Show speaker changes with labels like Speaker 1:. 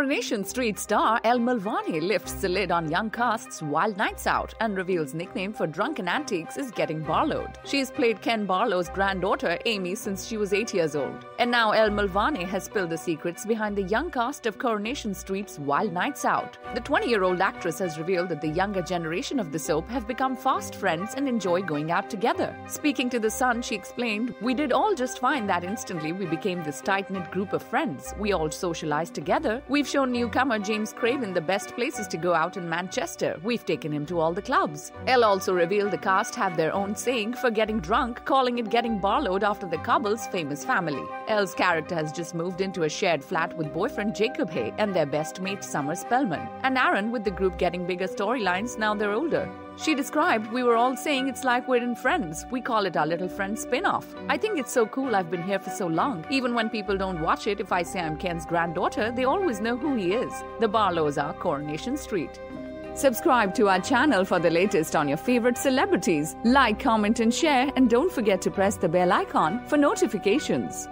Speaker 1: Coronation Street star Elle Mulvaney lifts the lid on young cast's wild nights out and reveals nickname for drunken antics is getting Barlowed. She has played Ken Barlow's granddaughter Amy since she was 8 years old. And now Elle Mulvaney has spilled the secrets behind the young cast of Coronation Street's Wild Nights Out. The 20-year-old actress has revealed that the younger generation of the soap have become fast friends and enjoy going out together. Speaking to The Sun, she explained, "We did all just fine that instantly we became this tight-knit group of friends. We all socialized together. We've shown newcomer James Craven the best places to go out in Manchester. We've taken him to all the clubs. Elle also revealed the cast have their own saying for getting drunk, calling it getting barlowed after the couple's famous family. Elle's character has just moved into a shared flat with boyfriend Jacob Hay and their best mate Summer Spellman. And Aaron, with the group getting bigger storylines now they're older. She described, We were all saying it's like we're in Friends. We call it our little friend spin off. I think it's so cool I've been here for so long. Even when people don't watch it, if I say I'm Ken's granddaughter, they always know who he is. The Barlows are Coronation Street. Subscribe to our channel for the latest on your favorite celebrities. Like, comment, and share, and don't forget to press the bell icon for notifications.